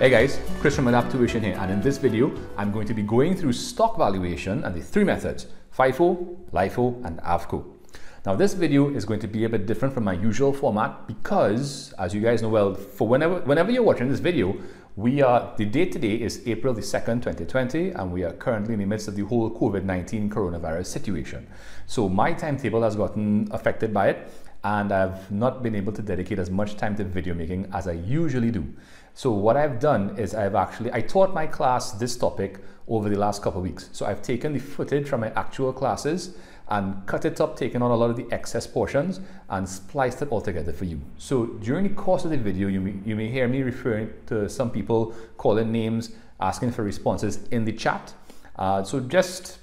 Hey guys, Chris from Adapttuition here and in this video I'm going to be going through stock valuation and the three methods FIFO, LIFO and AVCO. Now this video is going to be a bit different from my usual format because as you guys know well for whenever whenever you're watching this video we are the date today is April the 2nd 2020 and we are currently in the midst of the whole COVID-19 coronavirus situation. So my timetable has gotten affected by it and I've not been able to dedicate as much time to video making as I usually do. So what I've done is I've actually, I taught my class this topic over the last couple of weeks. So I've taken the footage from my actual classes and cut it up, taken out a lot of the excess portions and spliced it all together for you. So during the course of the video, you may, you may hear me referring to some people calling names, asking for responses in the chat. Uh, so just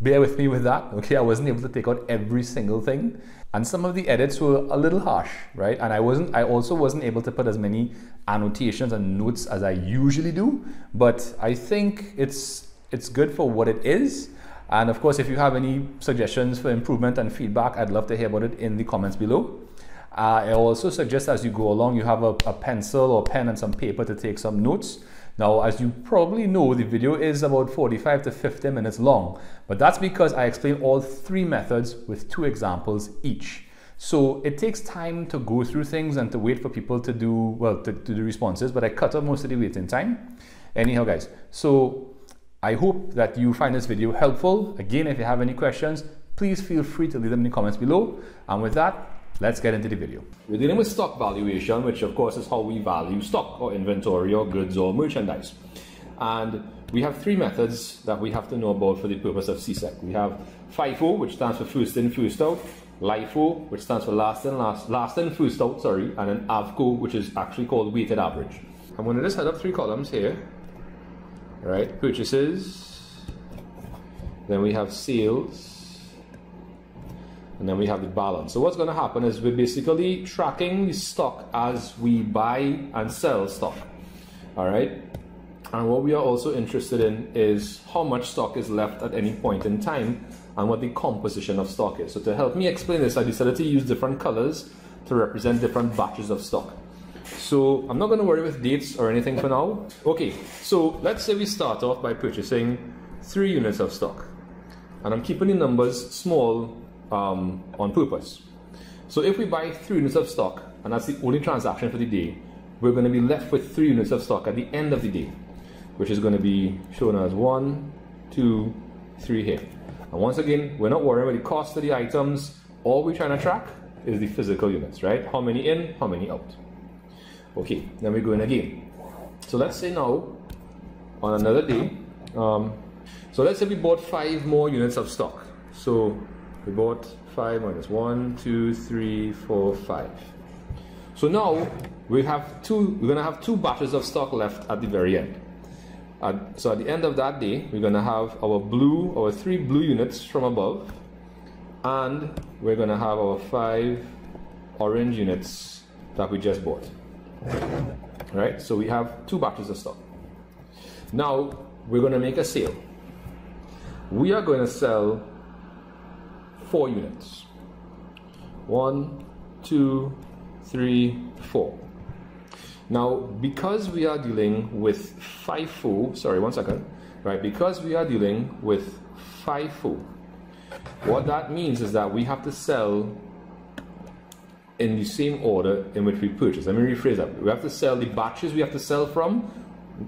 bear with me with that. Okay, I wasn't able to take out every single thing and some of the edits were a little harsh right? And i wasn't i also wasn't able to put as many annotations and notes as i usually do. But i think it's it's good for what it is. And of course if you have any suggestions for improvement and feedback i'd love to hear about it in the comments below. Uh, i also suggest as you go along you have a, a pencil or pen and some paper to take some notes now, as you probably know, the video is about 45 to 50 minutes long, but that's because I explain all three methods with two examples each. So it takes time to go through things and to wait for people to do, well, to, to do responses, but I cut off most of the waiting time. Anyhow, guys, so I hope that you find this video helpful. Again, if you have any questions, please feel free to leave them in the comments below. And with that, Let's get into the video. We're dealing with stock valuation, which of course is how we value stock or inventory or goods or merchandise. And we have three methods that we have to know about for the purpose of CSEC. We have FIFO, which stands for first in, first out, LIFO, which stands for last in, last, last in, first out, sorry, and then AVCO, which is actually called weighted average. I'm to just head up three columns here. All right, purchases, then we have sales, and then we have the balance. So what's going to happen is we're basically tracking the stock as we buy and sell stock. All right. And what we are also interested in is how much stock is left at any point in time and what the composition of stock is. So to help me explain this, I decided to use different colors to represent different batches of stock. So I'm not going to worry with dates or anything for now. Okay, so let's say we start off by purchasing three units of stock. And I'm keeping the numbers small um, on purpose. So if we buy three units of stock, and that's the only transaction for the day, we're going to be left with three units of stock at the end of the day, which is going to be shown as one, two, three here. And once again, we're not worrying about the cost of the items. All we're trying to track is the physical units, right? How many in, how many out. Okay, then we go in again. So let's say now, on another day, um, so let's say we bought five more units of stock. So we bought 5 minus 1, 2, 3, 4, 5. So now we have two, we're going to have two batches of stock left at the very end. so at the end of that day, we're going to have our blue, our three blue units from above, and we're going to have our five orange units that we just bought. Right? So we have two batches of stock. Now we're going to make a sale. We are going to sell four units. One, two, three, four. Now, because we are dealing with FIFO, sorry, one second, right? Because we are dealing with FIFO, what that means is that we have to sell in the same order in which we purchase. Let me rephrase that. We have to sell the batches we have to sell from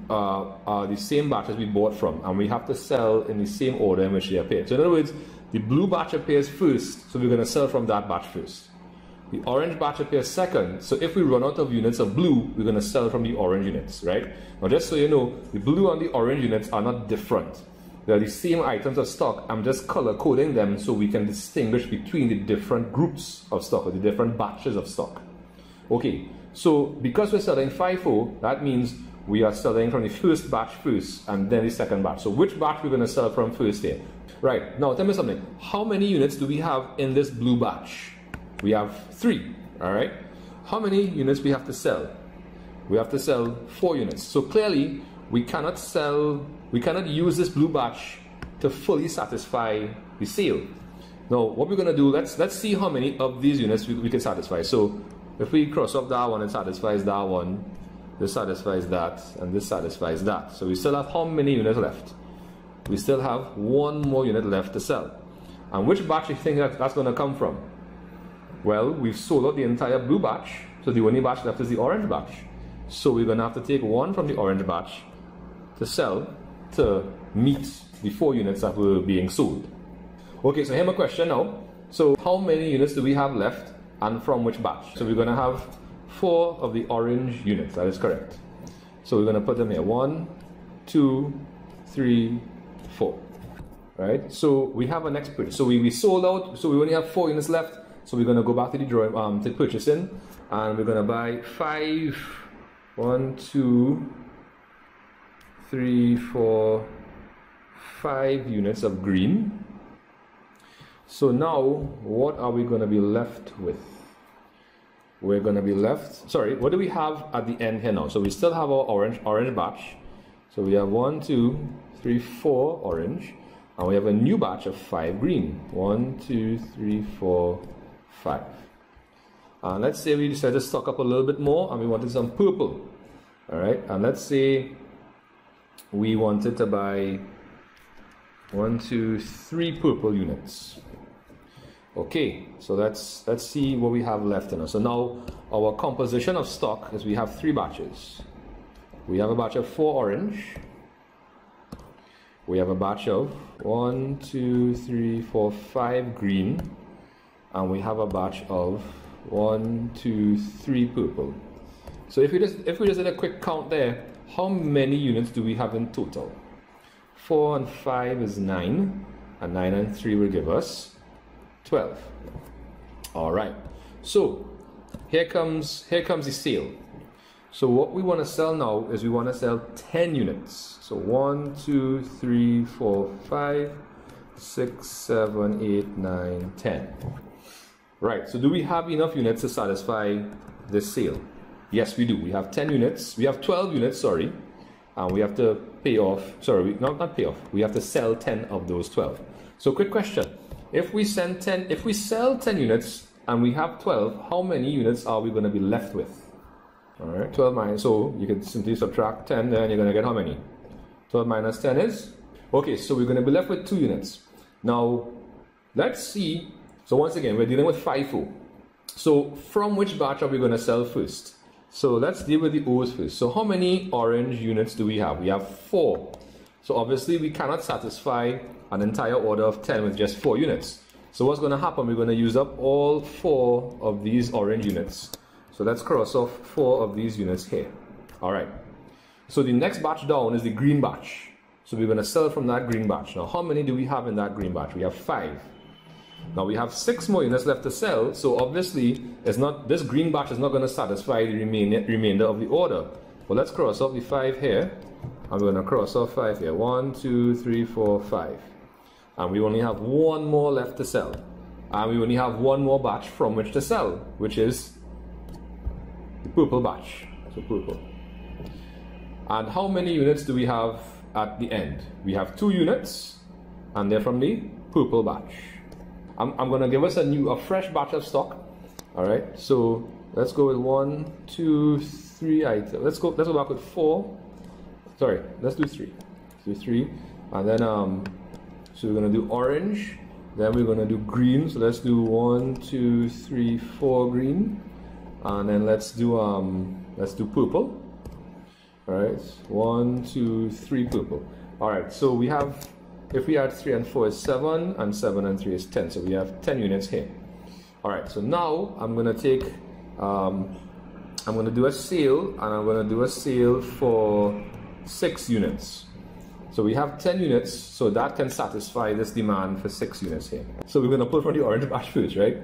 uh, are the same batches we bought from, and we have to sell in the same order in which they appear. So, in other words, the blue batch appears first, so we're going to sell from that batch first. The orange batch appears second, so if we run out of units of blue, we're going to sell from the orange units, right? Now, just so you know, the blue and the orange units are not different. They're the same items of stock. I'm just color coding them so we can distinguish between the different groups of stock or the different batches of stock. Okay, so because we're selling FIFO, that means we are selling from the first batch first and then the second batch. So which batch we're going to sell from first here? Right, now tell me something. How many units do we have in this blue batch? We have three, all right? How many units we have to sell? We have to sell four units. So clearly, we cannot sell, we cannot use this blue batch to fully satisfy the sale. Now, what we're gonna do, let's let's see how many of these units we, we can satisfy. So if we cross off that one, it satisfies that one. This satisfies that, and this satisfies that. So we still have how many units left? We still have one more unit left to sell. And which batch do you think that that's going to come from? Well, we've sold out the entire blue batch, so the only batch left is the orange batch. So we're going to have to take one from the orange batch to sell to meet the four units that were being sold. Okay, so here's my question now. So how many units do we have left and from which batch? So we're going to have four of the orange units, that is correct. So we're going to put them here. One, two, three, four. Right? So we have a next purchase. So we, we sold out, so we only have four units left. So we're going to go back to the drawing, um, to purchasing, and we're going to buy five, one, two, three, four, five units of green. So now, what are we going to be left with? We're to be left, sorry, what do we have at the end here now? So we still have our orange, orange batch. So we have one, two, three, four orange. And we have a new batch of five green. One, two, three, four, five. And let's say we decided to stock up a little bit more and we wanted some purple. All right, and let's say we wanted to buy one, two, three purple units. Okay, so let's let's see what we have left in us. So now our composition of stock is we have three batches. We have a batch of four orange. We have a batch of one, two, three, four, five green, and we have a batch of one, two, three purple. So if we just if we just did a quick count there, how many units do we have in total? 4 and 5 is 9, and 9 and 3 will give us 12. All right. So here comes here comes the sale. So what we want to sell now is we want to sell 10 units. So 1, 2, 3, 4, 5, 6, 7, 8, 9, 10. Right, so do we have enough units to satisfy this sale? Yes, we do. We have 10 units. We have 12 units, sorry. And we have to pay off, sorry, not, not pay off. We have to sell 10 of those 12. So quick question. If we send 10, if we sell 10 units and we have 12, how many units are we going to be left with? All right, 12 minus, so you can simply subtract 10, then you're going to get how many? 12 minus 10 is? Okay, so we're going to be left with two units. Now, let's see. So once again, we're dealing with FIFO. So from which batch are we going to sell first? So let's deal with the O's first. So how many orange units do we have? We have four. So obviously we cannot satisfy an entire order of 10 with just four units. So what's going to happen? We're going to use up all four of these orange units. So let's cross off four of these units here. All right. So the next batch down is the green batch. So we're going to sell from that green batch. Now, how many do we have in that green batch? We have five. Now we have six more units left to sell, so obviously it's not this green batch is not going to satisfy the remain, remainder of the order. Well, let's cross off the five here. I'm going to cross off five here. One, two, three, four, five. And we only have one more left to sell. And we only have one more batch from which to sell, which is the purple batch. So purple. And how many units do we have at the end? We have two units, and they're from the purple batch. I'm, I'm going to give us a new, a fresh batch of stock. All right. So let's go with one, two, three items. Let's go. Let's go back with four. Sorry. Let's do three. Let's do three, and then um, so we're going to do orange. Then we're going to do green. So let's do one, two, three, four green, and then let's do um, let's do purple. All right. One, two, three purple. All right. So we have if we add 3 and 4 is 7, and 7 and 3 is 10. So we have 10 units here. Alright, so now I'm going to take, um, I'm going to do a sale, and I'm going to do a sale for 6 units. So we have 10 units, so that can satisfy this demand for 6 units here. So we're going to pull from the orange batch first, right?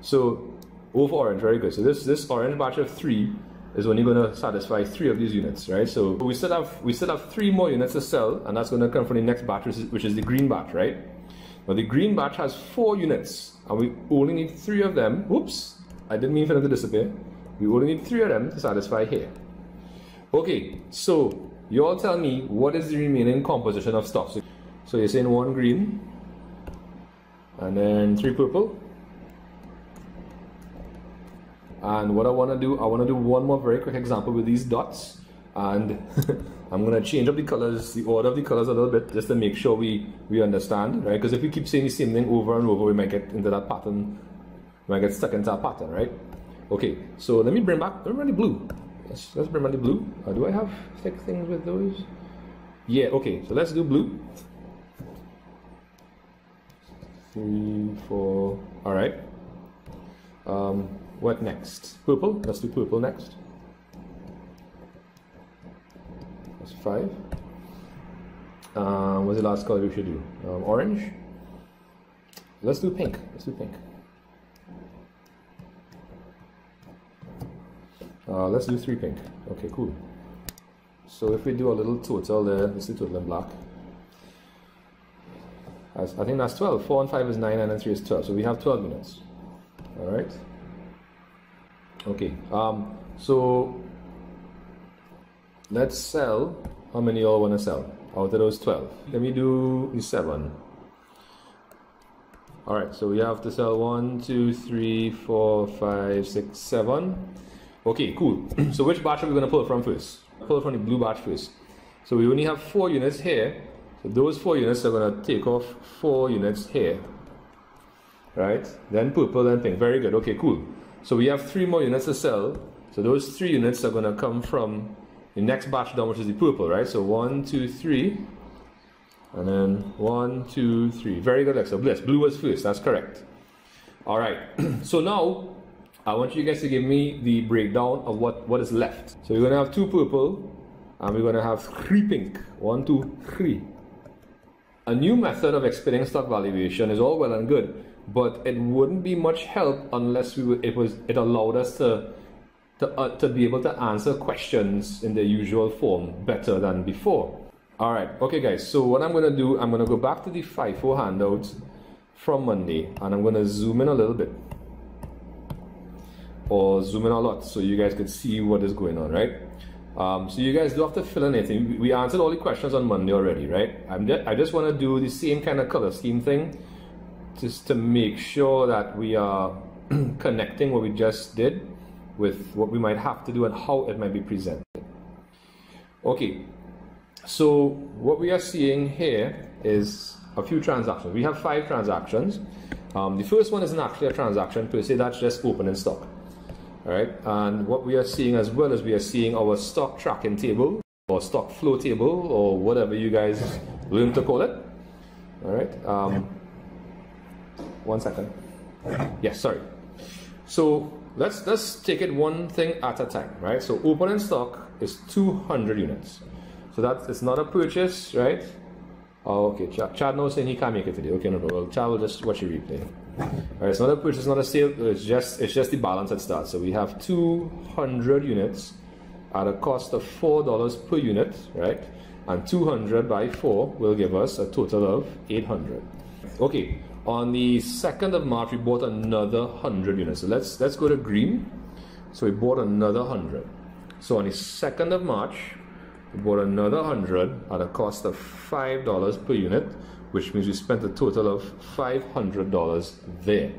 So over orange, very good. So this, this orange batch of 3 is only going to satisfy three of these units, right? So we still have we still have three more units to sell, and that's going to come from the next batch, which is, which is the green batch, right? Now the green batch has four units, and we only need three of them. Oops, I didn't mean for them to disappear. We only need three of them to satisfy here. Okay, so you all tell me what is the remaining composition of stuff. So, so you're saying one green, and then three purple, And what I want to do, I want to do one more very quick example with these dots. And I'm going to change up the colors, the order of the colors a little bit, just to make sure we, we understand, right? Because if we keep saying the same thing over and over, we might get into that pattern, we might get stuck into that pattern, right? Okay, so let me bring back, the blue. Let's, let's the blue. Uh, do I have thick things with those? Yeah, okay, so let's do blue. Three, four, all right. Um, what next? Purple. Let's do purple next. That's five. Um, what's the last color we should do? Um, orange. Let's do pink. Let's do pink. Uh, let's do three pink. Okay, cool. So if we do a little total there, let's do total in black. I think that's 12. 4 and 5 is 9, 9 and 3 is 12. So we have 12 minutes. All right. Okay. Um, so let's sell. How many y'all want to sell out of those 12? Let me do the 7. All right. So we have to sell 1, 2, 3, 4, 5, 6, 7. Okay, cool. so which batch are we going to pull from first? Pull from the blue batch first. So we only have 4 units here. So those 4 units are going to take off 4 units here right? Then purple, then pink. Very good. Okay, cool. So we have three more units to sell. So those three units are going to come from the next batch down, which is the purple, right? So one, two, three. And then one, two, three. Very good, Alexa. Bliss. Blue was first. That's correct. All right. so now I want you guys to give me the breakdown of what, what is left. So we're to have two purple and we're to have three pink. One, two, three. A new method of explaining stock valuation is all well and good, but it wouldn't be much help unless we were, it was it allowed us to to, uh, to be able to answer questions in the usual form better than before. All right, okay, guys. So what I'm to do, I'm to go back to the FIFO handouts from Monday, and I'm to zoom in a little bit, or zoom in a lot, so you guys can see what is going on, right? Um, so you guys don't have to fill in anything. We answered all the questions on Monday already, right? I'm just, I just want to do the same kind of color scheme thing just to make sure that we are connecting what we just did with what we might have to do and how it might be presented. Okay, so what we are seeing here is a few transactions. We have five transactions. Um, the first one isn't actually a transaction per se, that's just opening stock. All right, and what we are seeing as well as we are seeing our stock tracking table or stock flow table or whatever you guys learn to call it. All right. Um, one second. Yes, sorry. So let's let's take it one thing at a time, right? So opening stock is 200 units. So that is not a purchase, right? Oh, okay. Chad, Chad knows saying he can't make it today. Okay, no problem. Chad will just watch your replay. All right, it's not a purchase, not a sale. It's just it's just the balance at start. So we have 200 units at a cost of four dollars per unit, right? And 200 by four will give us a total of 800. Okay, on the 2nd of March, we bought another 100 units. So let's, let's go to green. So we bought another 100. So on the 2nd of March, bought another 100 at a cost of $5 per unit, which means we spent a total of $500 there.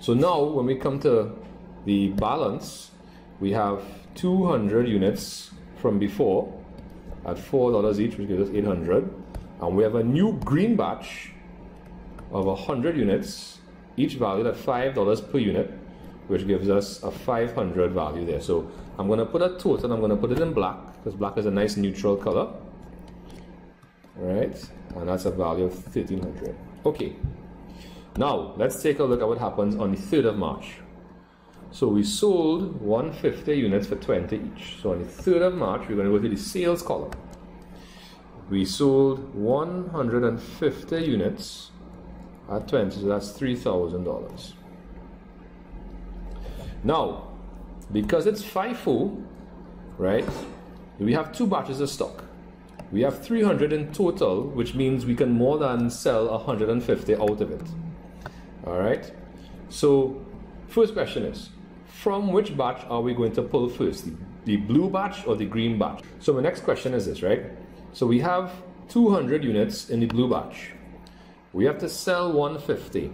So now, when we come to the balance, we have 200 units from before at $4 each, which gives us 800 and we have a new green batch of 100 units, each valued at $5 per unit, which gives us a 500 value there. So I'm going to put a total, I'm going to put it in black, because black is a nice neutral color. Right, and that's a value of 1300. Okay, now let's take a look at what happens on the 3rd of March. So we sold 150 units for 20 each. So on the 3rd of March, we're going to go to the sales column. We sold 150 units at 20, so that's $3,000. Now, because it's FIFO, right, we have two batches of stock. We have 300 in total, which means we can more than sell 150 out of it. All right. So, first question is, from which batch are we going to pull first? The, blue batch or the green batch? So my next question is this, right? So we have 200 units in the blue batch. We have to sell 150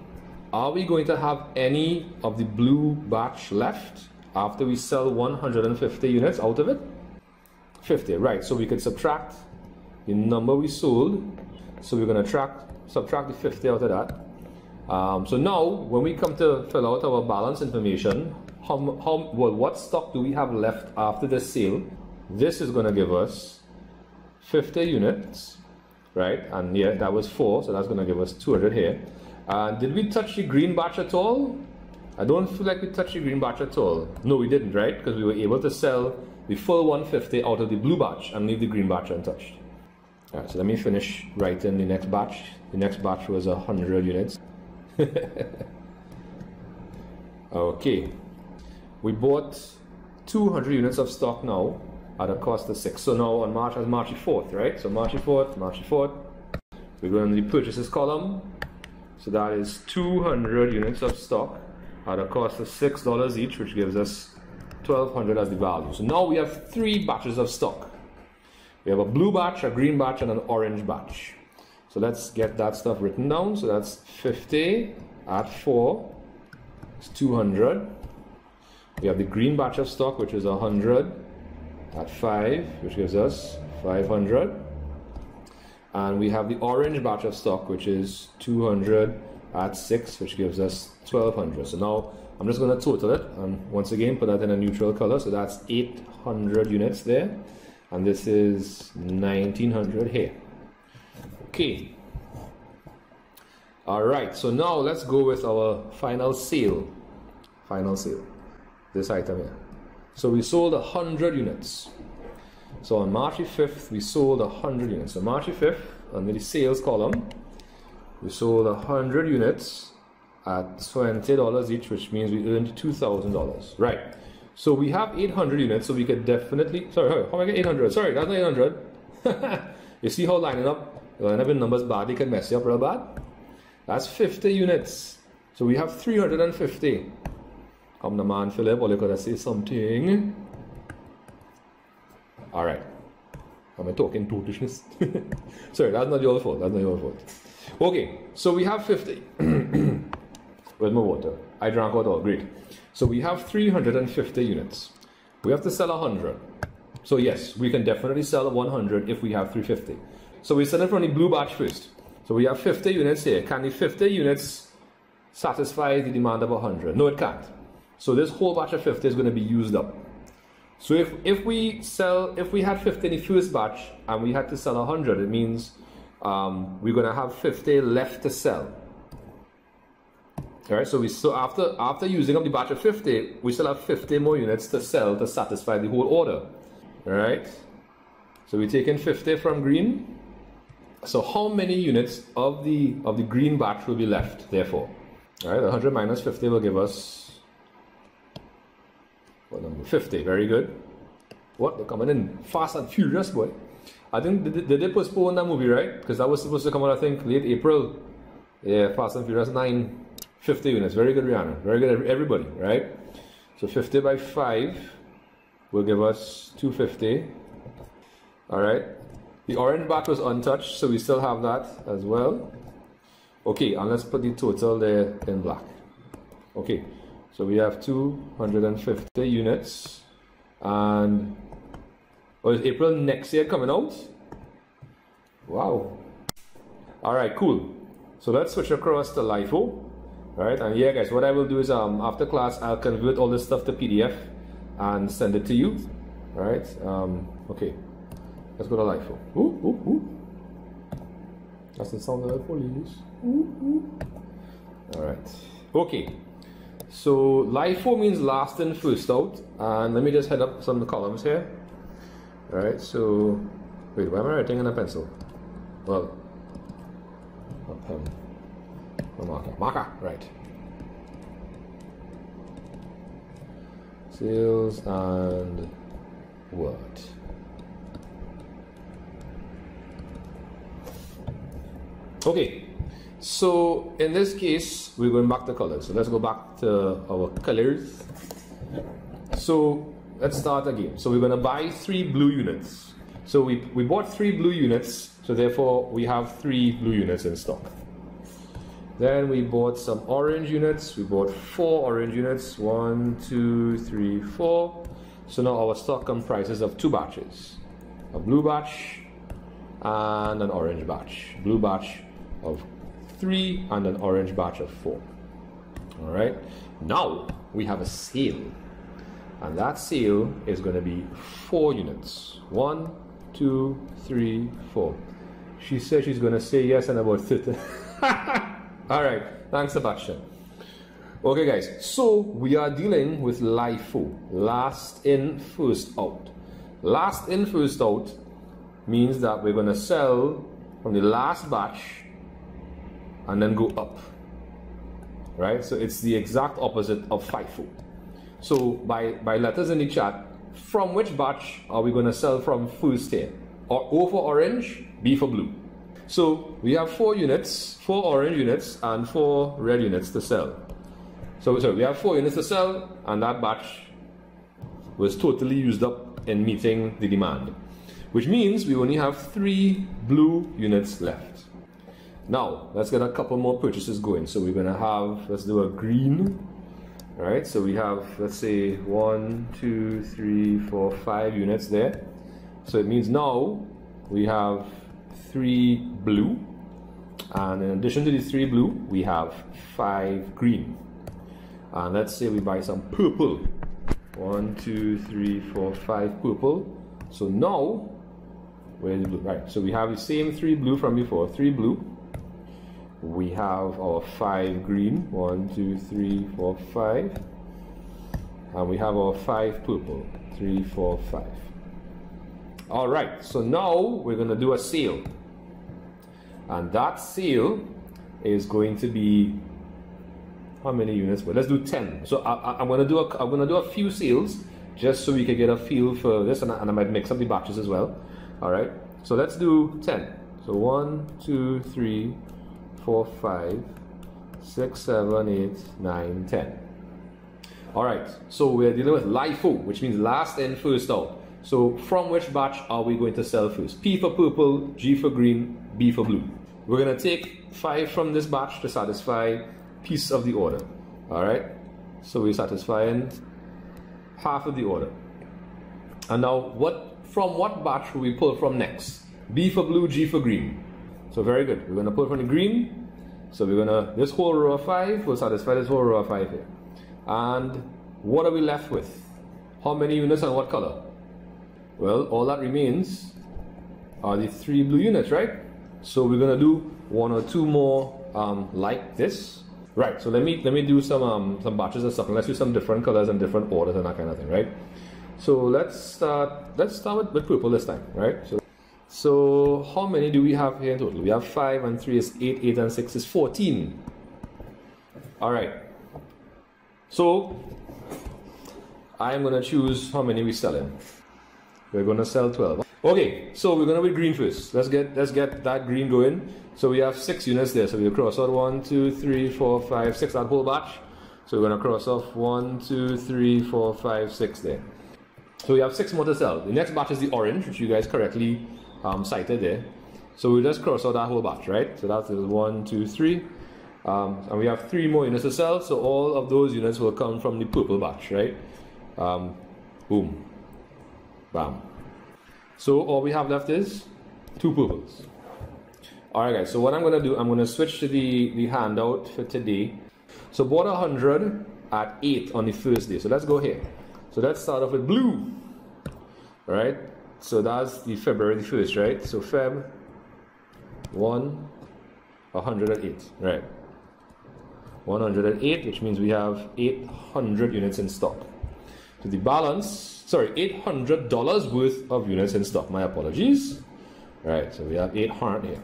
are we going to have any of the blue batch left after we sell 150 units out of it? 50, right. So we can subtract the number we sold. So we're going to track, subtract the 50 out of that. Um, so now, when we come to fill out our balance information, how, how, well, what stock do we have left after the sale? This is going to give us 50 units, right? And yeah, that was four, so that's going to give us 200 here. Uh, did we touch the green batch at all? I don't feel like we touched the green batch at all. No, we didn't, right? Because we were able to sell the full 150 out of the blue batch and leave the green batch untouched. All right, so let me finish writing the next batch. The next batch was 100 units. okay. We bought 200 units of stock now at a cost of 6. So now on March, as March 4th, right? So March 4th, March 4th. We go into the purchases column. So that is 200 units of stock at a cost of $6 each, which gives us 1200 as the value. So now we have three batches of stock. We have a blue batch, a green batch, and an orange batch. So let's get that stuff written down. So that's 50 at 4 It's 200. We have the green batch of stock, which is 100 at 5, which gives us 500. And we have the orange batch of stock, which is 200 at 6, which gives us 1200. So now I'm just going to total it and once again put that in a neutral color. So that's 800 units there. And this is 1900 here. Okay. All right. So now let's go with our final sale. Final sale. This item here. So we sold 100 units. So on March 5th, we sold 100 units. So March 5th, under the sales column, we sold 100 units at $20 each, which means we earned $2,000. Right. So we have 800 units, so we could definitely. Sorry, how am I get 800? Sorry, that's not 800. you see how lining up, lining up in numbers bad, they can mess you up real bad. That's 50 units. So we have 350. Come the man, Philip, or you could say something. All right. Am I talking totishness? Sorry, that's not your fault. That's not your fault. Okay, so we have 50. With my water? I drank it all. Great. So we have 350 units. We have to sell 100. So yes, we can definitely sell 100 if we have 350. So we sell it from the blue batch first. So we have 50 units here. Can the 50 units satisfy the demand of 100? No, it can't. So this whole batch of 50 is going to be used up. So if, if we sell, if we had 50 in the first batch and we had to sell 100, it means um, we're going to have 50 left to sell. All right, so we so after after using up the batch of 50, we still have 50 more units to sell to satisfy the whole order. All right, so we're taking 50 from green. So how many units of the of the green batch will be left? Therefore, all right, 100 minus 50 will give us what number? 50. Very good. What they're coming in fast and furious, boy. I think did, did they postpone that movie right? Because that was supposed to come out I think late April. Yeah, Fast and Furious 9 50 units. Very good, Rihanna. Very good, everybody, right? So 50 by 5 will give us 250. All right. The orange batch was untouched, so we still have that as well. Okay, and let's put the total there in black. Okay, so we have 250 units. And oh, is April next year coming out? Wow. All right, cool. So let's switch across to LIFO. Right, and yeah, guys, what I will do is um, after class, I'll convert all this stuff to PDF and send it to you. Right, um, okay, let's go to LIFO. Ooh, ooh, ooh. Doesn't sound like police. Ooh, ooh. All right, okay. So LIFO means last in, first out. And let me just head up some of the columns here. All right, so wait, why am I writing in a pencil? Well, a pen marker. Marker, right. Seals and what? Okay, so in this case, we're going back to colors. So let's go back to our colors. So let's start again. So we're going to buy three blue units. So we, we bought three blue units, so therefore we have three blue units in stock. Then we bought some orange units. We bought four orange units. One, two, three, four. So now our stock comprises of two batches. A blue batch and an orange batch. Blue batch of three and an orange batch of four. All right. Now we have a sale. And that sale is going to be four units. One, two, three, four. She said she's going to say yes in about 30. All right, thanks, Sebastian. Okay, guys, so we are dealing with LIFO, last in, first out. Last in, first out means that we're going to sell from the last batch and then go up. Right? So it's the exact opposite of FIFO. So by, by letters in the chat, from which batch are we going to sell from first here? Or O for orange, B for blue. So we have four units, four orange units and four red units to sell. So, so we have four units to sell and that batch was totally used up in meeting the demand. Which means we only have three blue units left. Now, let's get a couple more purchases going. So we're gonna have, let's do a green. All right, so we have, let's say one, two, three, four, five units there. So it means now we have three blue. And in addition to these three blue, we have five green. And let's say we buy some purple. One, two, three, four, five purple. So now, where's the blue? Right, so we have the same three blue from before. Three blue. We have our five green. One, two, three, four, five. And we have our five purple. Three, four, five. All right, so now we're to do a sale and that sale is going to be how many units? Well, let's do 10. So I, am gonna do a I'm gonna do a few sales just so we can get a feel for this, and I, and I might mix up the batches as well. All right. So let's do 10. So one, two, three, four, five, six, seven, eight, nine, ten. All right. So we're dealing with LIFO, which means last in, first out. So from which batch are we going to sell first? P for purple, G for green, B for blue. We're to take 5 from this batch to satisfy piece of the order. Alright? So we're satisfying half of the order. And now, what from what batch will we pull from next? B for blue, G for green. So very good. We're to pull from the green. So we're to, this whole row of 5 will satisfy this whole row of 5 here. And what are we left with? How many units and what color? Well, all that remains are the three blue units, right? So we're gonna do one or two more um, like this. Right, so let me let me do some um, some batches of stuff and let's do some different colors and different orders and that kind of thing, right? So let's start let's start with, with purple this time, right? So so how many do we have here in total? We have five and three is eight, eight and six is fourteen. Alright. So I am gonna choose how many we sell in. We're gonna sell twelve. Okay, so we're gonna be green first. Let's get let's get that green going. So we have six units there. So we cross out one, two, three, four, five, six. That whole batch. So we're gonna cross off one, two, three, four, five, six there. So we have six more to sell. The next batch is the orange, which you guys correctly um, cited there. So we just cross out that whole batch, right? So that's one, two, three. Um, and we have three more units to sell. So all of those units will come from the purple batch, right? Um, boom. Bam. So all we have left is two purples. Alright guys, so what I'm going to do, I'm going to switch to the, the handout for today. So bought 100 at 8 on the first day. So let's go here. So let's start off with blue. Alright, so that's the February the 1st, right? So Feb 1, 108, right? 108, which means we have 800 units in stock. The balance sorry, $800 worth of units in stock. My apologies. Right, so we have 800 here.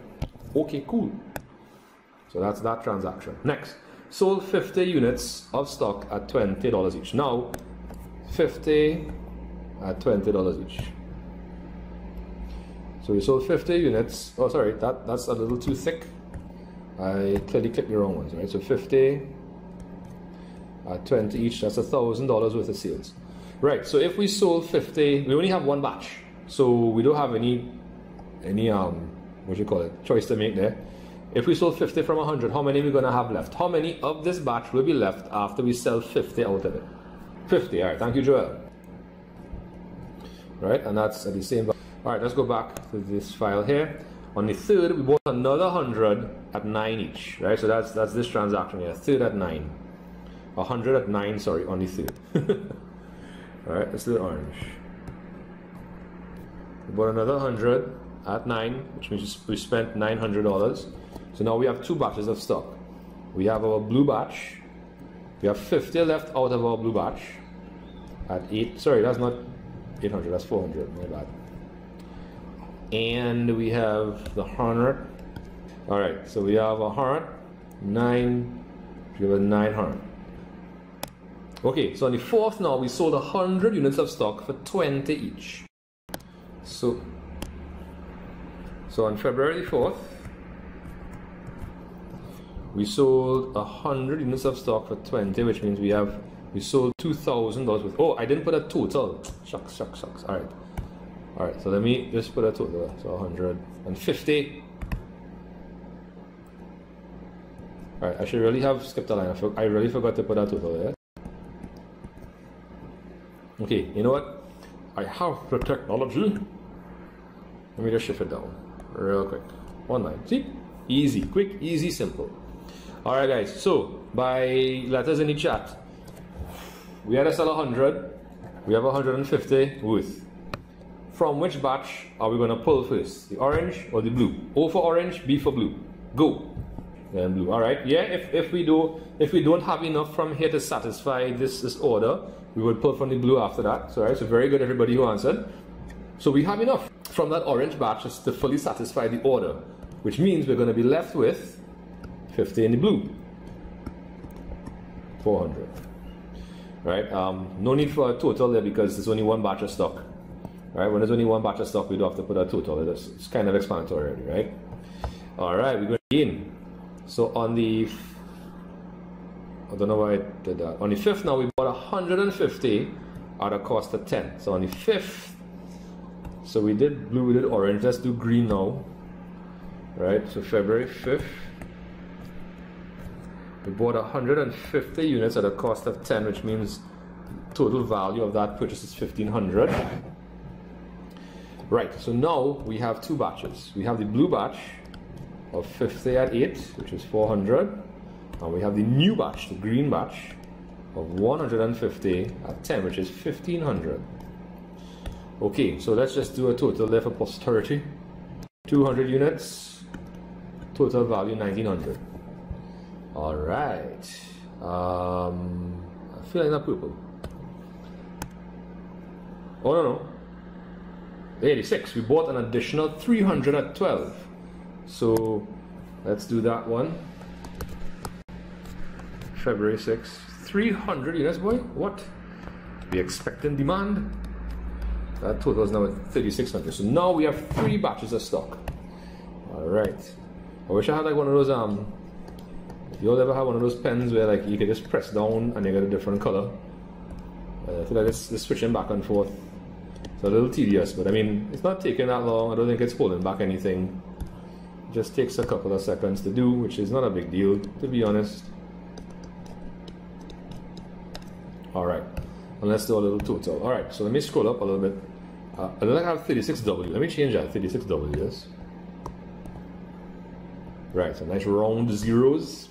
Okay, cool. So that's that transaction. Next, sold 50 units of stock at $20 each. Now, 50 at $20 each. So we sold 50 units. Oh, sorry, that, that's a little too thick. I clearly clicked the wrong ones, right? So 50 at 20 each, that's $1,000 worth of sales. Right, so if we sold 50, we only have one batch. So we don't have any, any um, what you call it, choice to make there. If we sold 50 from 100, how many are we going to have left? How many of this batch will be left after we sell 50 out of it? 50, all right, thank you, Joel. Right, and that's at the same. All right, let's go back to this file here. On the third, we bought another 100 at 9 each, right? So that's that's this transaction here, third at 9. 100 at 9, sorry, on the third. all right, let's do the orange. We bought another 100 at 9, which means we spent $900. So now we have two batches of stock. We have our blue batch. We have 50 left out of our blue batch at 8. Sorry, that's not 800, that's 400. My bad. And we have the 100. All right, so we have a 100, 9, we have a 900. Okay, so on the 4th now, we sold 100 units of stock for 20 each. So, so on February 4th, we sold 100 units of stock for 20, which means we have we sold $2,000 with. Oh, I didn't put a total. Shucks, shucks, shucks. All right. All right, so let me just put a total. So 150. All right, I should really have skipped a line. I really forgot to put a total there. Okay, you know what? I have the technology. Let me just shift it down real quick. One line. See? Easy, quick, easy, simple. All right, guys. So by letters in the chat, we had to sell 100. We have 150 worth. From which batch are we going to pull first? The orange or the blue? O for orange, B for blue. Go. Then blue. All right. Yeah. If, if we do if we don't have enough from here to satisfy this this order, we would pull from the blue after that. So, right. So very good, everybody who answered. So we have enough from that orange batch just to fully satisfy the order, which means we're going to be left with 50 in the blue. 400. Right? Um, no need for a total there because there's only one batch of stock. Right? When there's only one batch of stock, we don't have to put a total. It's, it's kind of explanatory already, right? All right, we're going in. So on the, I don't know why I did that. On the fifth now, we bought 150 at a cost of 10. So on the fifth, so we did blue, we did orange. Let's do green now. Right? So February 5th. We bought 150 units at a cost of 10, which means total value of that purchase is 1500. Right, so now we have two batches. We have the blue batch of 50 at 8, which is 400. And we have the new batch, the green batch, of 150 at 10, which is 1500. Okay, so let's just do a total there for posterity. 200 units, total value 1900. All right. Um, I feel like that purple. Oh no no. 86. We bought an additional 300 at 12. So let's do that one. February 6th. 300 units, boy. What? We expect in demand. That total is now at 3600. So now we have three batches of stock. All right. I wish I had like one of those um you all ever have one of those pens where like you can just press down and you get a different color? Uh, I feel like it's, it's switching back and forth. It's a little tedious, but I mean, it's not taking that long. I don't think it's holding back anything. It just takes a couple of seconds to do, which is not a big deal, to be honest. Alright, and let's do a little total. Alright, so let me scroll up a little bit. Uh, I don't have 36W. Let me change that. 36W, yes. Right, so nice round zeros.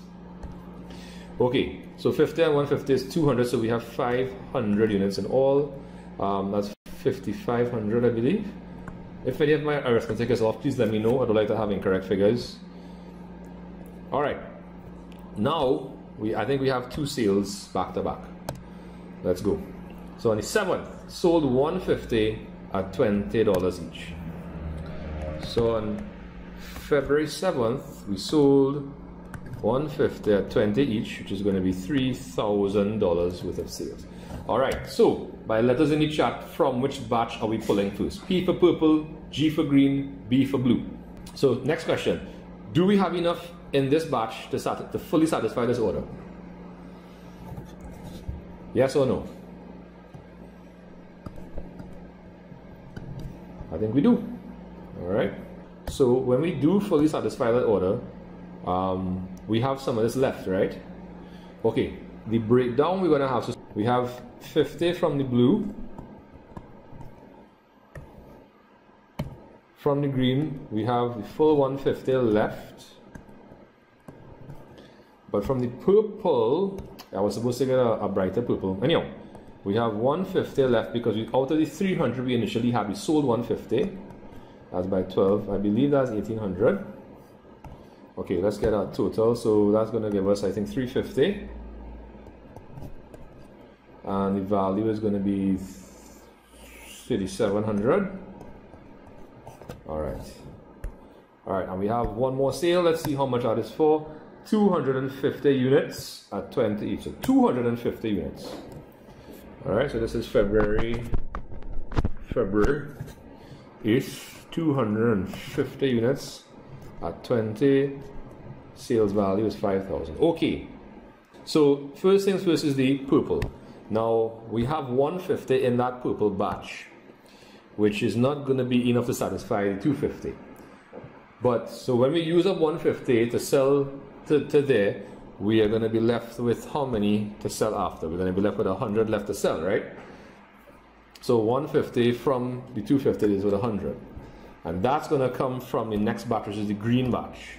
Okay, so 50 and 150 is 200, so we have 500 units in all. Um, that's 5,500, I believe. If any of my arithmetic is off, please let me know. I don't like to have incorrect figures. All right. Now, we I think we have two sales back to back. Let's go. So on the 7th, sold 150 at $20 each. So on February 7th, we sold 150 at 20 each, which is going to be $3,000 worth of sales. All right, so by letters in the chat, from which batch are we pulling first? P for purple, G for green, B for blue. So next question, do we have enough in this batch to, to fully satisfy this order? Yes or no? I think we do. All right. So when we do fully satisfy that order, Um, we have some of this left, right? Okay, the breakdown we're going to have, so we have 50 from the blue, from the green, we have the full 150 left, but from the purple, I was supposed to get a, a brighter purple. Anyhow, we have 150 left because we, out of the 300 we initially had, we sold 150. That's by 12. I believe that's 1800. Okay, let's get a total. So that's going to give us, I think, 350. And the value is going to be 3700. All right. All right, and we have one more sale. Let's see how much that is for. 250 units at 20 each. So 250 units. All right, so this is February, February is 250 units at 20. Sales value is 5,000. Okay, so first things first is the purple. Now we have 150 in that purple batch, which is not going to be enough to satisfy the 250. But so when we use up 150 to sell to, to there, we are going to be left with how many to sell after? We're going to be left with 100 left to sell, right? So 150 from the 250 is with 100. And that's going to come from the next batch, which is the green batch.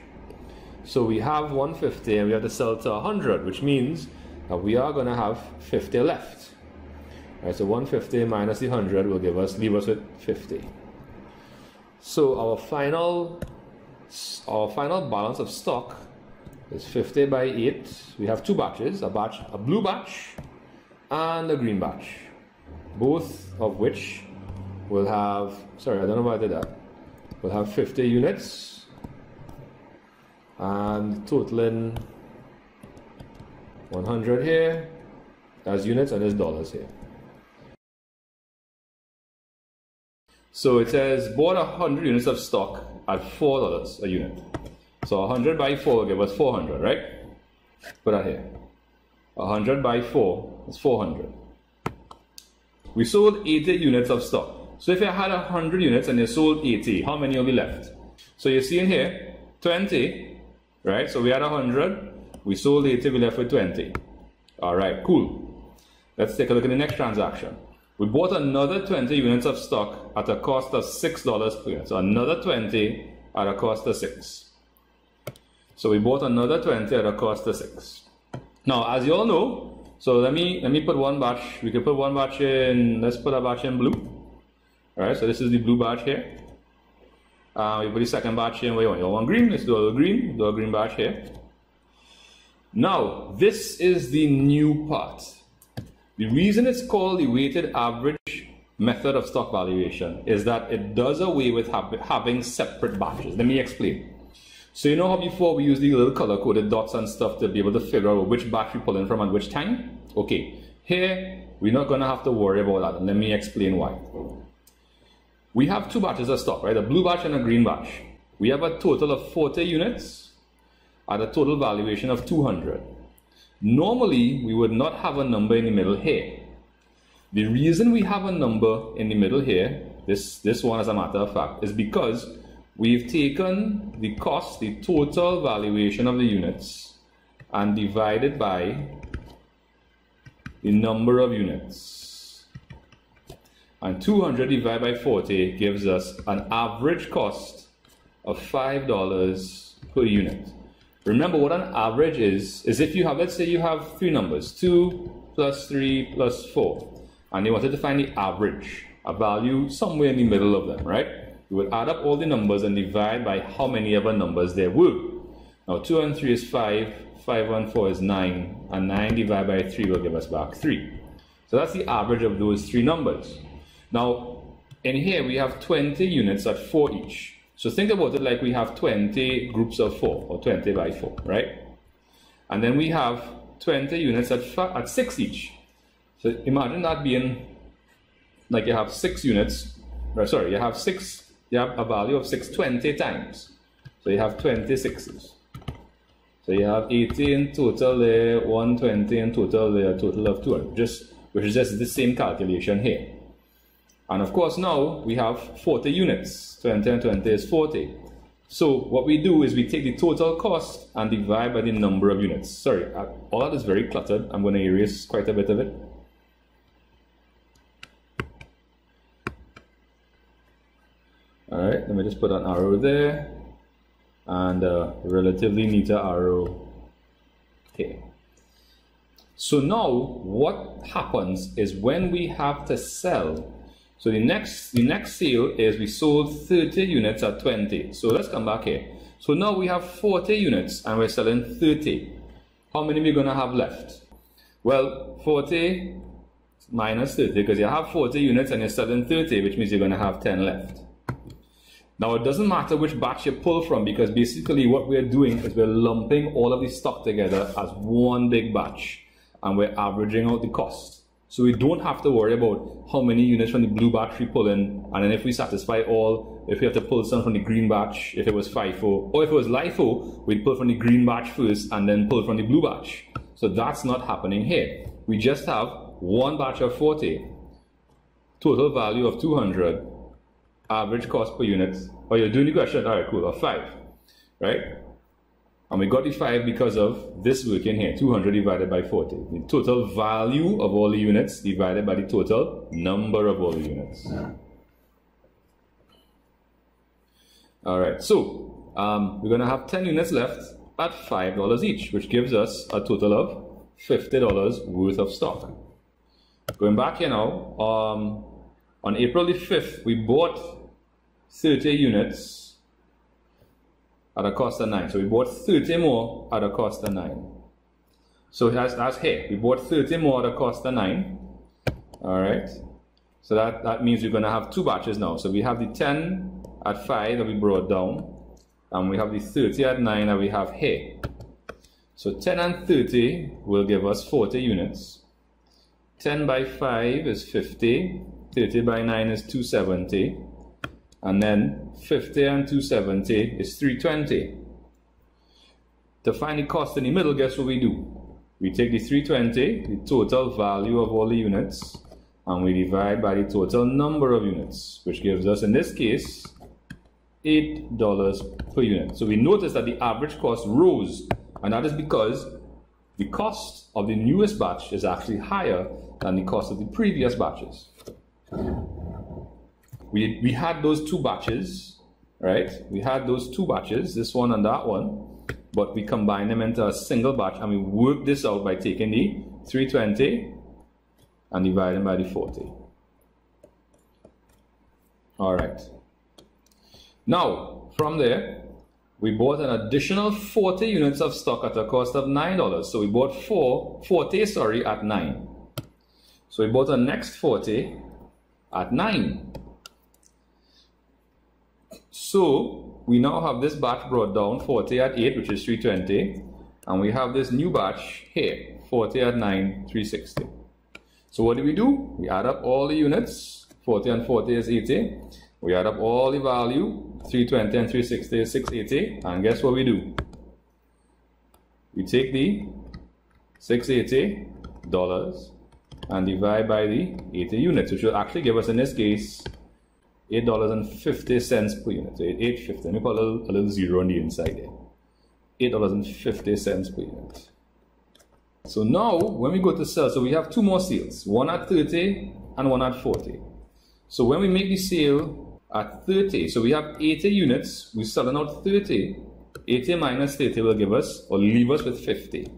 So we have 150 and we have to sell to 100, which means that we are going to have 50 left. Right, so 150 minus the 100 will give us leave us with 50. So our final our final balance of stock is 50 by 8. We have two batches, a batch, a blue batch and a green batch. Both of which will have, sorry, I don't know why I did that. Will have 50 units and totaling 100 here. as units and as dollars here. So it says bought 100 units of stock at $4 a unit. So 100 by 4 will give us 400, right? Put that here. 100 by 4 is 400. We sold 80 units of stock. So if you had 100 units and you sold 80, how many will be left? So you see in here, 20, right? So we had 100, we sold 80, we left with 20. All right, cool. Let's take a look at the next transaction. We bought another 20 units of stock at a cost of $6 per unit. So another 20 at a cost of 6 so we bought another 20 at a cost of 6. Now, as you all know, so let me let me put one batch. We can put one batch in, let's put a batch in blue. Alright, so this is the blue batch here. Uh, we put the second batch in where you want. You want green? Let's do a little green, do a green batch here. Now, this is the new part. The reason it's called the weighted average method of stock valuation is that it does away with having separate batches. Let me explain. So you know how before we use the little color-coded dots and stuff to be able to figure out which batch we pull in from and which time? Okay, here we're not going to have to worry about that. And let me explain why. We have two batches of stock, right? A blue batch and a green batch. We have a total of 40 units at a total valuation of 200. Normally, we would not have a number in the middle here. The reason we have a number in the middle here, this, this one as a matter of fact, is because We've taken the cost, the total valuation of the units, and divided by the number of units. And 200 divided by 40 gives us an average cost of $5 per unit. Remember what an average is, is if you have, let's say you have three numbers, 2 plus 3 plus 4, and you wanted to find the average, a value somewhere in the middle of them, right? We will add up all the numbers and divide by how many ever numbers there were. Now 2 and 3 is 5, 5 and 4 is 9, and 9 divided by 3 will give us back 3. So that's the average of those three numbers. Now, in here we have 20 units at 4 each. So think about it like we have 20 groups of 4, or 20 by 4, right? And then we have 20 units at, at 6 each. So imagine that being like you have 6 units, or sorry, you have 6 you have a value of 620 times. So you have 26s. So you have 18 total there, 120 in total there, total of 200, just, which is just the same calculation here. And of course now we have 40 units. 20 and 20 is 40. So what we do is we take the total cost and divide by the number of units. Sorry, uh, all that is very cluttered. I'm going to erase quite a bit of it. All right, let me just put an arrow there and a relatively neater arrow here. So now what happens is when we have to sell, so the next the next sale is we sold 30 units at 20. So let's come back here. So now we have 40 units and we're selling 30. How many we gonna have left? Well, 40 minus 30 because you have 40 units and you're selling 30, which means you're gonna have 10 left. Now it doesn't matter which batch you pull from because basically what we're doing is we're lumping all of the stock together as one big batch and we're averaging out the cost. So we don't have to worry about how many units from the blue batch we pull in, and then if we satisfy all, if we have to pull some from the green batch, if it was FIFO, or if it was LIFO, we'd pull from the green batch first and then pull from the blue batch. So that's not happening here. We just have one batch of 40, total value of 200, average cost per unit. Oh, you're doing the question? All right, cool, of five, right? And we got the 5 because of this working here, 200 divided by 40. The total value of all the units divided by the total number of all the units. Alright, so um, we're going to have 10 units left at $5 each, which gives us a total of $50 worth of stock. Going back here now, um, on April the 5th, we bought 30 units at a cost of 9. So we bought 30 more at a cost of 9. So that's, that's here. We bought 30 more at a cost of 9. All right. So that, that means we're going to have two batches now. So we have the 10 at 5 that we brought down. And we have the 30 at 9 that we have here. So 10 and 30 will give us 40 units. 10 by 5 is 50. 30 by 9 is 270 and then 50 and 270 is 320. To find the cost in the middle, guess what we do? We take the 320, the total value of all the units, and we divide by the total number of units, which gives us, in this case, $8 per unit. So we notice that the average cost rose, and that is because the cost of the newest batch is actually higher than the cost of the previous batches we, we had those two batches, right? We had those two batches, this one and that one, but we combined them into a single batch and we worked this out by taking the 320 and dividing by the 40. All right. Now, from there, we bought an additional 40 units of stock at a cost of $9. So we bought four, 40, sorry, at 9. So we bought the next 40 at 9. So we now have this batch brought down 40 at 8, which is 320, and we have this new batch here, 40 at 9, 360. So what do we do? We add up all the units, 40 and 40 is 80. We add up all the value, 320 and 360 is 680, and guess what we do? We take the 680 dollars and divide by the 80 units, which will actually give us in this case eight dollars and fifty cents per unit. So eight fifty. Let me put a little, a little zero on the inside there. Eight dollars and fifty cents per unit. So now when we go to sell, so we have two more sales, one at 30 and one at 40. So when we make the sale at 30, so we have 80 units, we're selling out 30. 80 minus 30 will give us or leave us with 50.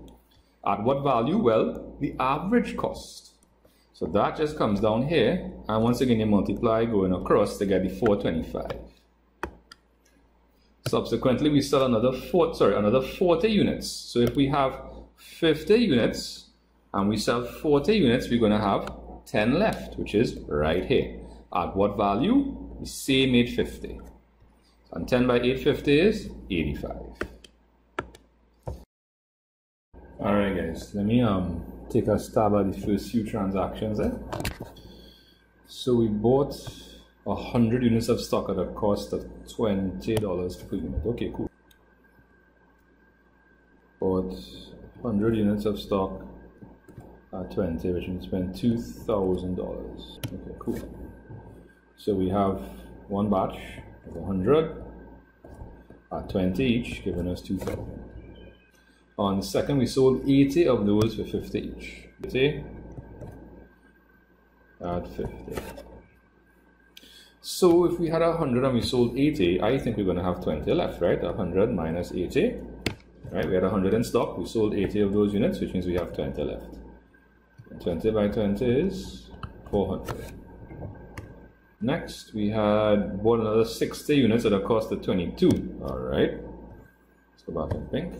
At what value? Well, the average cost. So that just comes down here, and once again you multiply going across to get the 425. Subsequently, we sell another four, sorry, another 40 units. So if we have 50 units and we sell 40 units, we're going to have 10 left, which is right here. At what value? The same 850. And 10 by 850 is 85. All right, guys, let me um take a stab at the first few transactions. Eh? So we bought a hundred units of stock at a cost of twenty dollars per unit. Okay, cool. Bought hundred units of stock at twenty, which means spend two thousand dollars. Okay, cool. So we have one batch of a hundred, at 20 each, giving us 2,000. On the second, we sold 80 of those for 50 each. 80 at 50. So if we had 100 and we sold 80, I think we're going to have 20 left, right? 100 minus 80. Right, we had 100 in stock. We sold 80 of those units, which means we have 20 left. 20 by 20 is 400. Next, we had bought another 60 units at a cost of 22. All right. Let's go back in pink.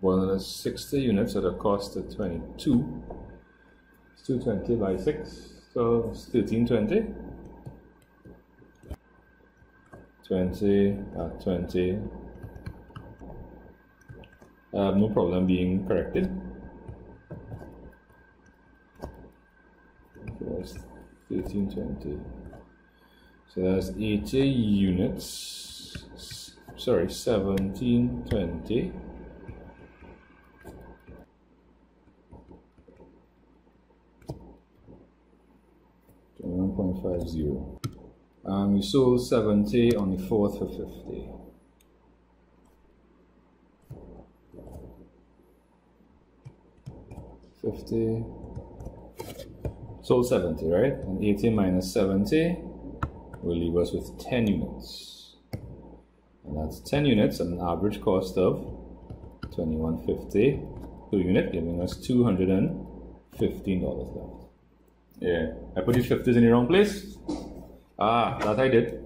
160 units at a cost of 22. It's 220 by 6, so it's 1320. 20 at 20. I have uh, no problem being corrected. That's 1320. So that's 80 units. Sorry, 1720. One point five zero. And we sold 70 on the 4th for 50. Fifty sold 70, right? And 80 minus 70 will leave us with 10 units. And that's 10 units at an average cost of 2150 per unit, giving us $215 left. Yeah, I put these 50s in the wrong place. Ah, that I did.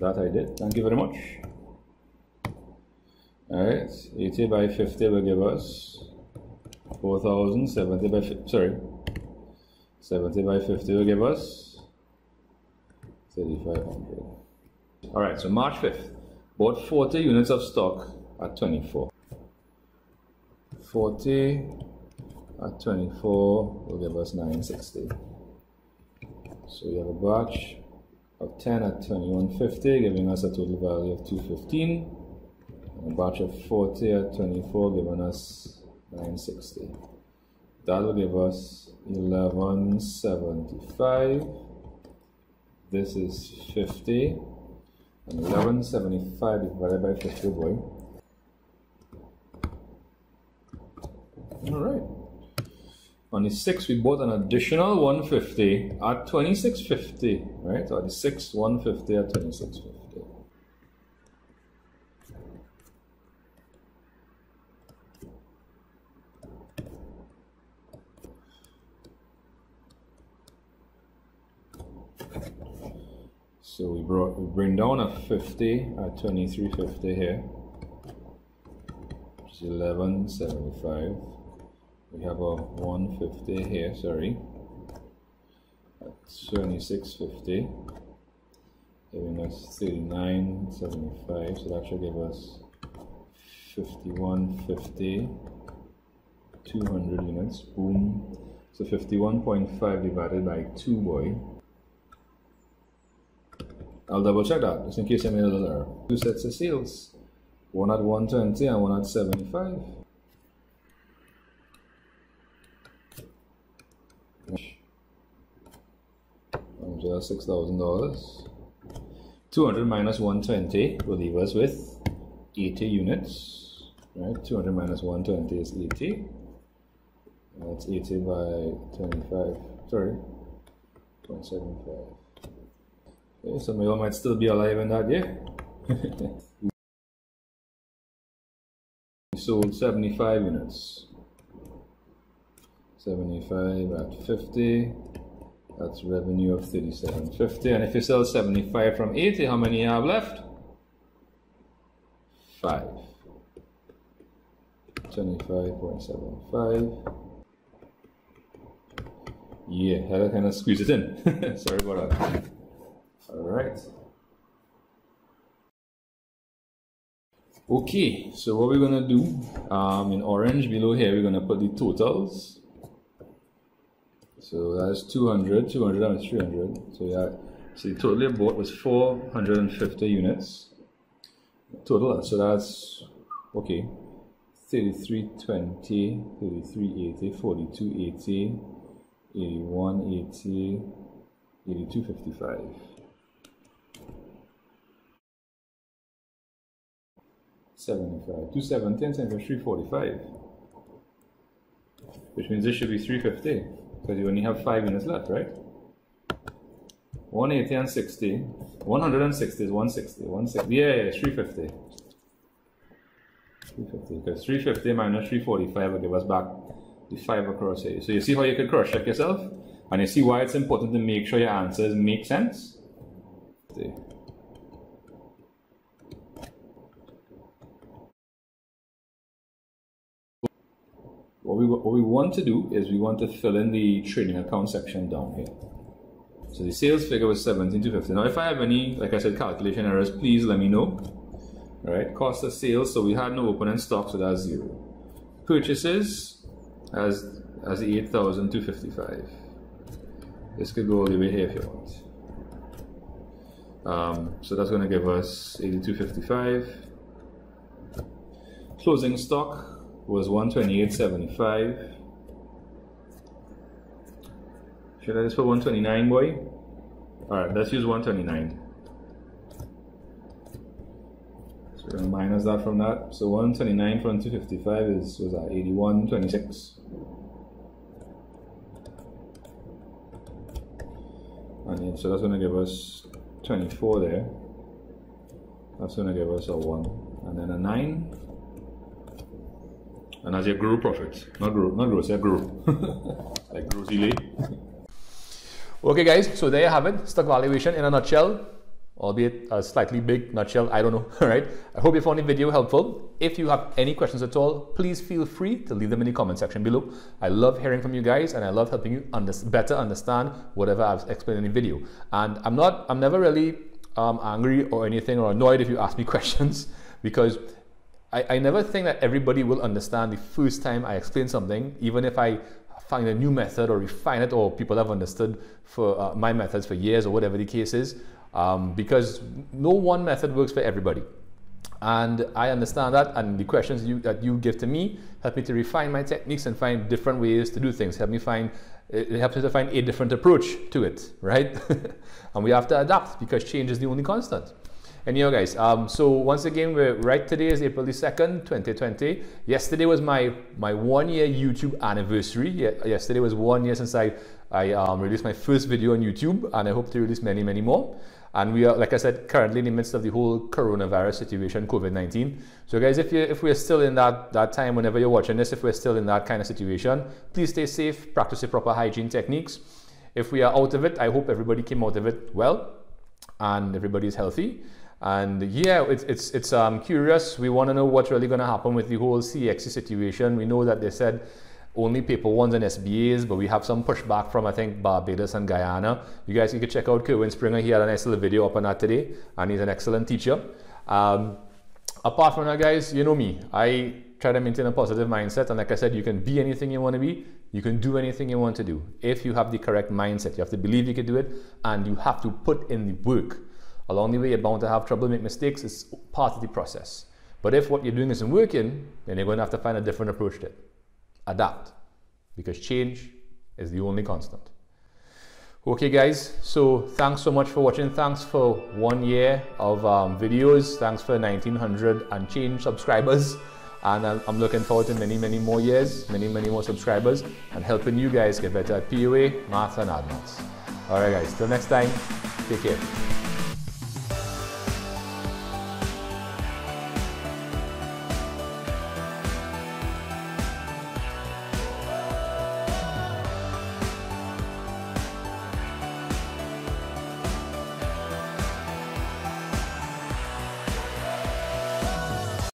That I did. Thank you very much. Alright, 80 by 50 will give us 4,070 by sorry, 70 by 50 will give us 3500. Alright, so March 5th, bought 40 units of stock at 24. 40 at 24 will give us 960. So we have a batch of 10 at 2150 giving us a total value of 215 and a batch of 40 at 24 giving us 960 that will give us 1175 this is 50 and 1175 divided by 50 boy. All right on the 6 we bought an additional 150 at 2650 right or the 6 150 at 2650 So we brought we bring down a 50 at 2350 here, which is 1175. We have a 150 here, sorry, at 2650, giving us 3975. So that should give us 5150, 200 units. Boom. So 51.5 divided by 2 boy I'll double check that just in case I made a little error. Two sets of seals, one at 120 and one at 75. Thousand dollars. Two hundred minus one twenty will leave us with eighty units. Right? Two hundred minus one twenty is eighty. That's eighty by twenty-five. Sorry, point seven five. Okay, some of you might still be alive in that year. we sold 75 units. 75 at 50. That's revenue of 3750. And if you sell 75 from 80, how many you have left? 5. 25.75. Yeah, I kind of squeeze it in. Sorry about that. All right. Okay, so what we're gonna do, um, in orange below here, we're gonna put the totals. So that's 200, 200 and 300. So yeah, so the total bought was 450 units total. So that's, okay, 3320, 3380, 4280, 8180, 8255. 75, 217 times 345, which means this should be 350 because you only have 5 minutes left, right? 180 and 60. 160 is 160. 160. Yeah, yeah, 350. 350 because 350 minus 345 will give us back the 5 across here. So you see how you can cross check yourself? And you see why it's important to make sure your answers make sense? See. What we, what we want to do is we want to fill in the trading account section down here. So the sales figure was 17,250. Now if I have any, like I said, calculation errors, please let me know. All right, cost of sales, so we had no opening stock, so that's zero. Purchases as as 8,255. This could go all the way here if you want. Um, so that's going to give us 8255. Closing stock was 128.75. Should I just put 129, boy? Alright, let's use 129. So we're gonna minus that from that. So 129 from 255 is was that 81.26. And then, so that's gonna give us 24 there. That's gonna give us a 1. And then a 9 and as a grow profits, not grow, not grow, say grow, like grow delay. okay, guys, so there you have it. Stock valuation in a nutshell, albeit a slightly big nutshell. I don't know. All right. I hope you found the video helpful. If you have any questions at all, please feel free to leave them in the comment section below. I love hearing from you guys, and I love helping you under better understand whatever I've explained in the video. And I'm not, I'm never really um, angry or anything or annoyed if you ask me questions because I, I never think that everybody will understand the first time I explain something, even if I find a new method or refine it, or people have understood for uh, my methods for years or whatever the case is, um, because no one method works for everybody. And I understand that, and the questions you, that you give to me help me to refine my techniques and find different ways to do things. Help me find it helps me to find a different approach to it, right? and we have to adapt because change is the only constant. Anyhow, guys, um, so once again, we're right today is April the 2nd, 2020. Yesterday was my, my one year YouTube anniversary. yesterday was one year since I, I um, released my first video on YouTube, and I hope to release many, many more. And we are, like I said, currently in the midst of the whole coronavirus situation, COVID-19. So guys, if, you, if we're still in that, that time, whenever you're watching this, if we're still in that kind of situation, please stay safe, practice the proper hygiene techniques. If we are out of it, I hope everybody came out of it well and everybody is healthy. And yeah, it's, it's, it's um, curious. We want to know what's really going to happen with the whole CXC situation. We know that they said only paper ones and SBAs, but we have some pushback from, I think, Barbados and Guyana. You guys you can check out Kerwin Springer. He had a nice little video up on that today, and he's an excellent teacher. Um, apart from that, guys, you know me. I try to maintain a positive mindset. And like I said, you can be anything you want to be. You can do anything you want to do. If you have the correct mindset, you have to believe you can do it, and you have to put in the work. Along the way, you're bound to have trouble, make mistakes. It's part of the process. But if what you're doing isn't working, then you're going to have to find a different approach to it. Adapt. Because change is the only constant. Okay, guys, so thanks so much for watching. Thanks for one year of um, videos. Thanks for 1900 and change subscribers. And I'm looking forward to many, many more years, many, many more subscribers, and helping you guys get better at POA, math, and advanced. All right, guys, till next time, take care.